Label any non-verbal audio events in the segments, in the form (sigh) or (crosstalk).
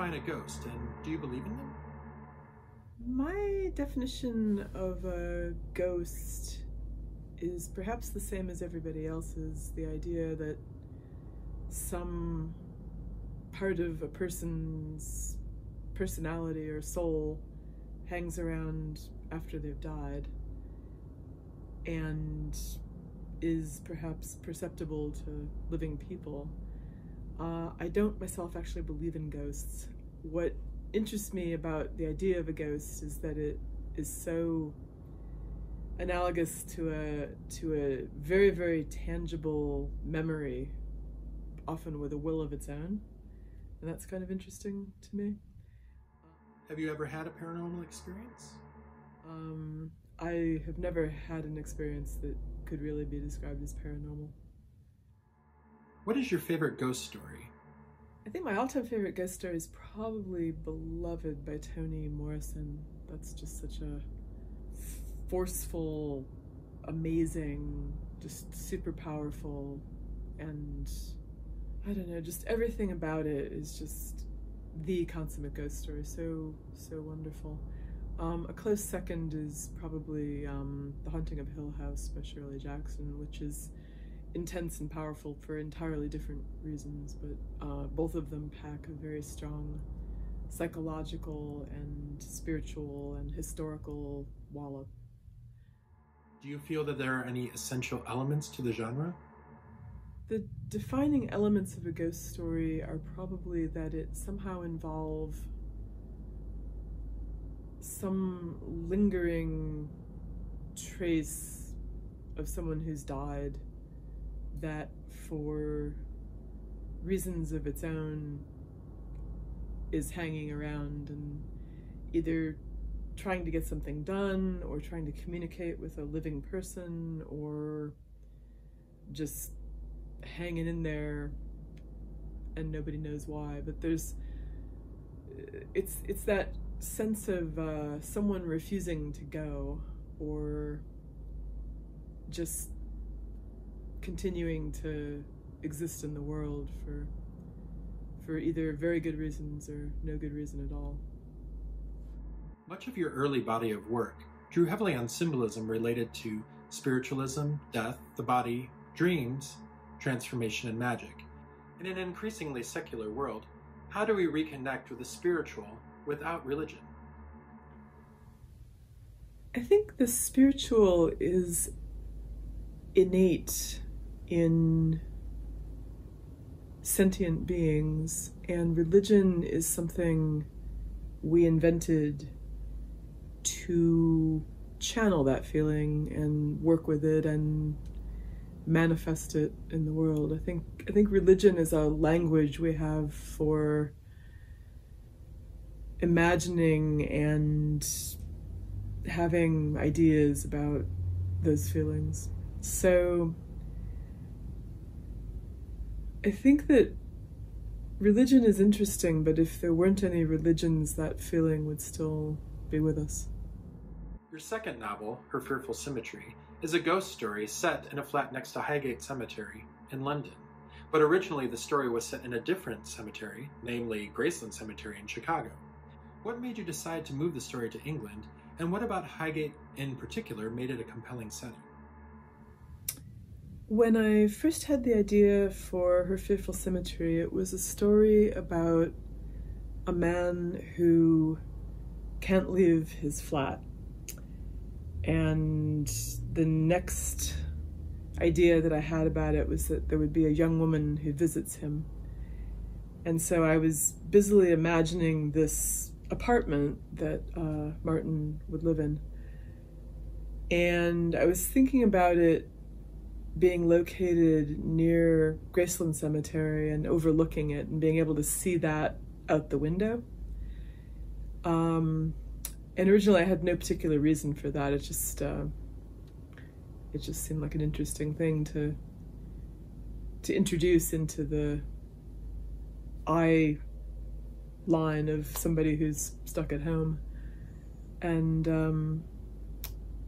define a ghost, and do you believe in them? My definition of a ghost is perhaps the same as everybody else's the idea that some part of a person's personality or soul hangs around after they've died and is perhaps perceptible to living people. Uh, I don't myself actually believe in ghosts. What interests me about the idea of a ghost is that it is so analogous to a to a very very tangible memory often with a will of its own. And that's kind of interesting to me. Have you ever had a paranormal experience? Um, i have never had an experience that could really be described as paranormal what is your favorite ghost story I think my all-time favorite ghost story is probably Beloved by Toni Morrison. That's just such a forceful, amazing, just super powerful, and I don't know, just everything about it is just the consummate ghost story. So, so wonderful. Um, a close second is probably um, The Haunting of Hill House by Shirley Jackson, which is intense and powerful for entirely different reasons, but uh, both of them pack a very strong psychological and spiritual and historical wallop. Do you feel that there are any essential elements to the genre? The defining elements of a ghost story are probably that it somehow involve some lingering trace of someone who's died that for reasons of its own is hanging around and either trying to get something done or trying to communicate with a living person or just hanging in there and nobody knows why. But there's it's it's that sense of uh, someone refusing to go or just continuing to exist in the world for for either very good reasons or no good reason at all. Much of your early body of work drew heavily on symbolism related to spiritualism, death, the body, dreams, transformation, and magic. In an increasingly secular world, how do we reconnect with the spiritual without religion? I think the spiritual is innate in sentient beings, and religion is something we invented to channel that feeling and work with it and manifest it in the world. I think I think religion is a language we have for imagining and having ideas about those feelings. So I think that religion is interesting, but if there weren't any religions, that feeling would still be with us. Your second novel, Her Fearful Symmetry, is a ghost story set in a flat next to Highgate Cemetery in London. But originally, the story was set in a different cemetery, namely Graceland Cemetery in Chicago. What made you decide to move the story to England, and what about Highgate in particular made it a compelling setting? When I first had the idea for Her Fearful Symmetry, it was a story about a man who can't leave his flat. And the next idea that I had about it was that there would be a young woman who visits him. And so I was busily imagining this apartment that uh, Martin would live in. And I was thinking about it being located near Graceland Cemetery and overlooking it and being able to see that out the window. Um, and originally, I had no particular reason for that. It just uh, it just seemed like an interesting thing to to introduce into the eye line of somebody who's stuck at home. And um,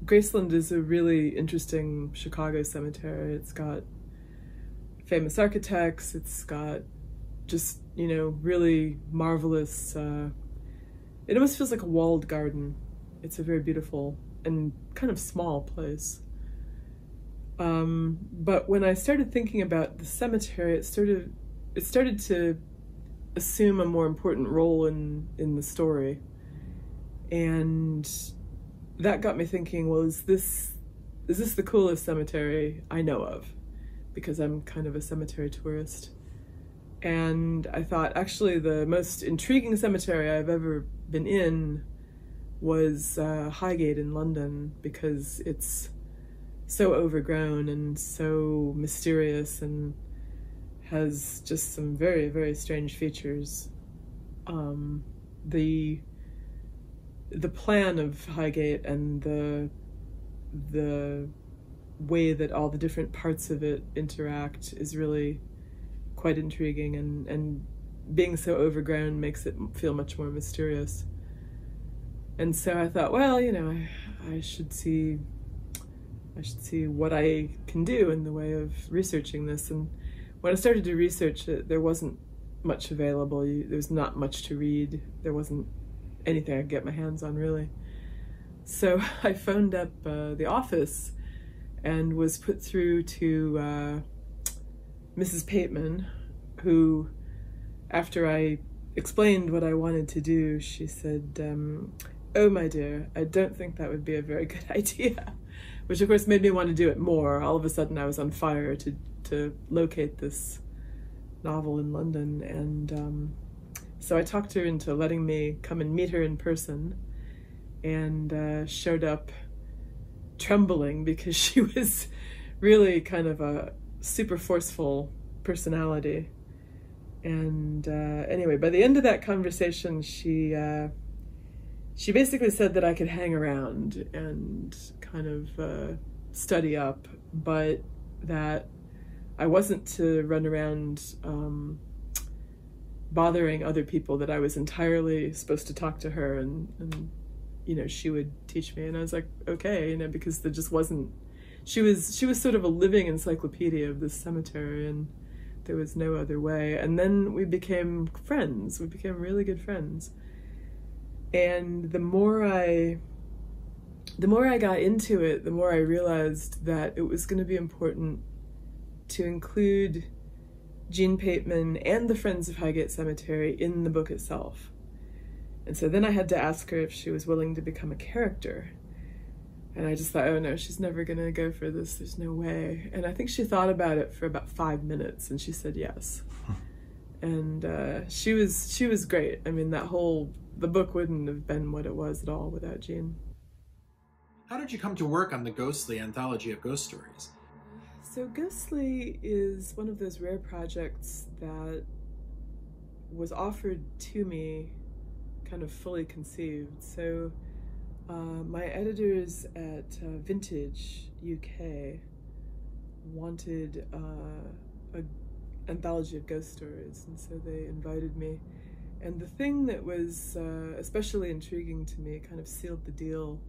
Graceland is a really interesting Chicago cemetery. It's got famous architects, it's got just you know, really marvelous. Uh, it almost feels like a walled garden. It's a very beautiful and kind of small place. Um, but when I started thinking about the cemetery, it started it started to assume a more important role in in the story, and that got me thinking. Well, is this is this the coolest cemetery I know of? Because I'm kind of a cemetery tourist. And I thought actually the most intriguing cemetery I've ever been in was uh, Highgate in London because it's so overgrown and so mysterious and has just some very very strange features. Um, the the plan of Highgate and the the way that all the different parts of it interact is really quite intriguing and and being so overgrown makes it feel much more mysterious. And so I thought, well, you know, I, I should see I should see what I can do in the way of researching this. And when I started to research it, there wasn't much available. You, there was not much to read. There wasn't anything I could get my hands on, really. So (laughs) I phoned up uh, the office and was put through to uh, Mrs. Pateman, who, after I explained what I wanted to do, she said, um, Oh, my dear, I don't think that would be a very (laughs) good idea. Which, of course, made me want to do it more. All of a sudden, I was on fire to, to locate this novel in London. And um, so I talked her into letting me come and meet her in person and uh, showed up trembling (laughs) because she was really kind of a super forceful personality. And uh, anyway, by the end of that conversation, she uh, she basically said that I could hang around and kind of uh, study up, but that I wasn't to run around um, bothering other people. That I was entirely supposed to talk to her and, and you know she would teach me. And i was like okay you know because there just wasn't she was she was sort of a living encyclopedia of this cemetery and there was no other way. And then we became friends. We became really good friends. And the more i the more i got into it the more i realized that it was going to be important to include Jean Pateman and the Friends of Highgate Cemetery in the book itself and so then I had to ask her if she was willing to become a character. And I just thought, oh no, she's never going to go for this. There's no way. And I think she thought about it for about five minutes and she said yes. (laughs) and uh, she was she was great. I mean, that whole the book wouldn't have been what it was at all without Jean. How did you come to work on the Ghostly anthology of ghost stories? So Ghostly is one of those rare projects that was offered to me kind of fully conceived. So uh, my editors at uh, Vintage UK wanted uh, a anthology of ghost stories, and so they invited me. And the thing that was uh, especially intriguing to me, kind of sealed the deal,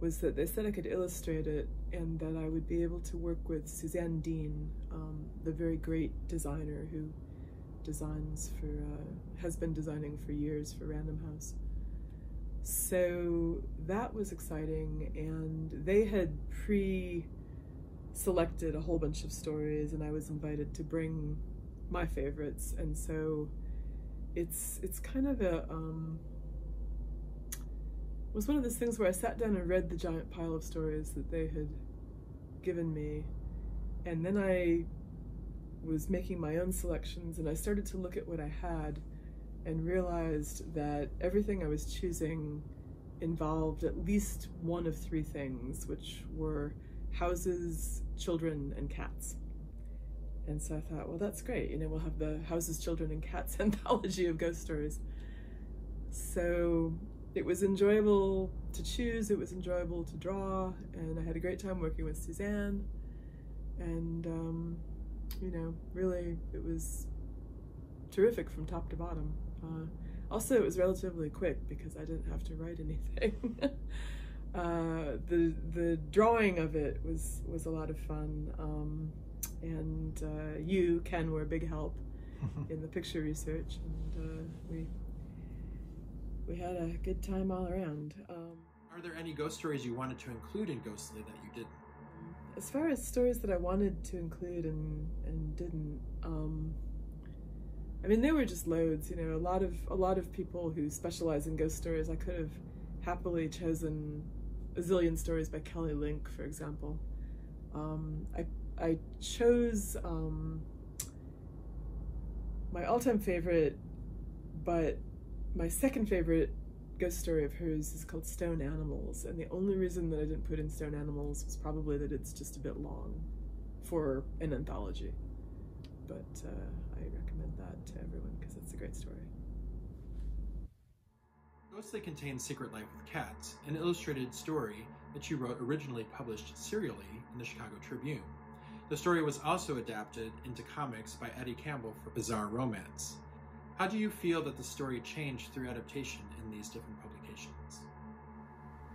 was that they said I could illustrate it and that I would be able to work with Suzanne Dean, um, the very great designer who designs for, uh, has been designing for years for Random House. So that was exciting, and they had pre selected a whole bunch of stories, and I was invited to bring my favorites, and so it's it's kind of a um, was one of those things where I sat down and read the giant pile of stories that they had given me, and then I was making my own selections and I started to look at what I had and realized that everything I was choosing involved at least one of three things, which were houses, children, and cats. And so I thought, well, that's great. You know, we'll have the houses, children, and cats (laughs) anthology of ghost stories. So it was enjoyable to choose, it was enjoyable to draw, and I had a great time working with Suzanne. And um, you know, really, it was terrific from top to bottom. Uh, also, it was relatively quick because I didn't have to write anything. (laughs) uh, the the drawing of it was was a lot of fun, um, and uh, you Ken were a big help (laughs) in the picture research, and uh, we we had a good time all around. Um, Are there any ghost stories you wanted to include in Ghostly that you didn't? as far as stories that I wanted to include and and didn't, um, I mean, there were just loads. You know, a lot of a lot of people who specialize in ghost stories. I could have happily chosen a zillion stories by Kelly Link, for example. Um, I I chose um, my all-time favorite, but my second favorite ghost story of hers is called Stone Animals, and the only reason that I didn't put in Stone Animals was probably that it's just a bit long for an anthology. But uh, I recommend that to everyone because it's a great story. Ghostly contains Secret Life with Cats, an illustrated story that she wrote originally published serially in the Chicago Tribune. The story was also adapted into comics by Eddie Campbell for Bizarre Romance. How do you feel that the story changed through adaptation in these different publications?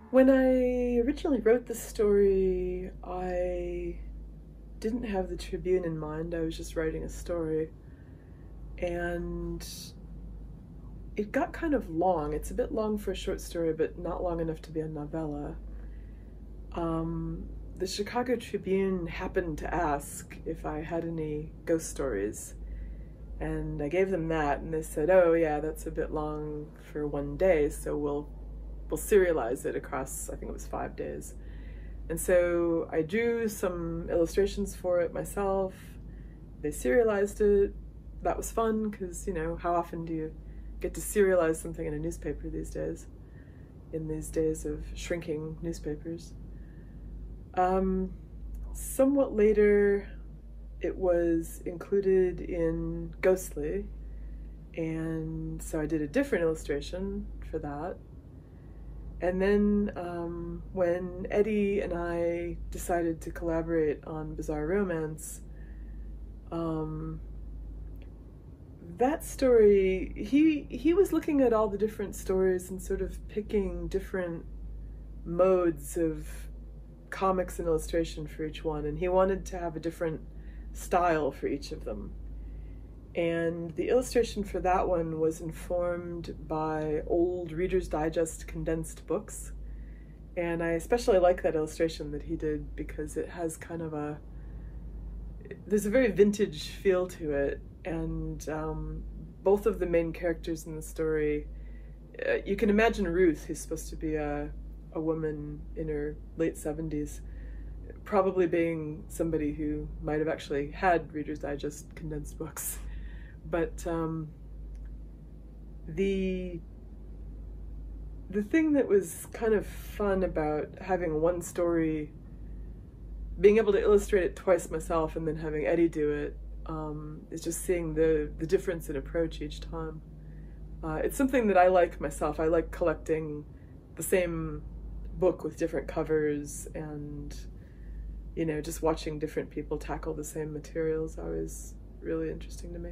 When I originally wrote the story, I didn't have the Tribune in mind. I was just writing a story. And it got kind of long. It's a bit long for a short story, but not long enough to be a novella. Um, the Chicago Tribune happened to ask if I had any ghost stories. And I gave them that, and they said, "Oh, yeah, that's a bit long for one day, so we'll we'll serialize it across. I think it was five days." And so I drew some illustrations for it myself. They serialized it. That was fun because you know how often do you get to serialize something in a newspaper these days? In these days of shrinking newspapers. Um, somewhat later, it was included in Ghostly, and so I did a different illustration for that. And then um, when Eddie and I decided to collaborate on Bizarre Romance, um, that story he he was looking at all the different stories and sort of picking different modes of comics and illustration for each one, and he wanted to have a different style for each of them. And the illustration for that one was informed by old Reader's Digest condensed books. And I especially like that illustration that he did because it has kind of a there's a very vintage feel to it, and um, both of the main characters in the story. Uh, you can imagine Ruth, who's supposed to be a a woman in her late seventies, probably being somebody who might have actually had Reader's Digest condensed books. But um, the the thing that was kind of fun about having one story, being able to illustrate it twice myself and then having Eddie do it, um, is just seeing the the difference in approach each time. Uh, it's something that I like myself. I like collecting the same book with different covers and you know just watching different people tackle the same materials always really interesting to me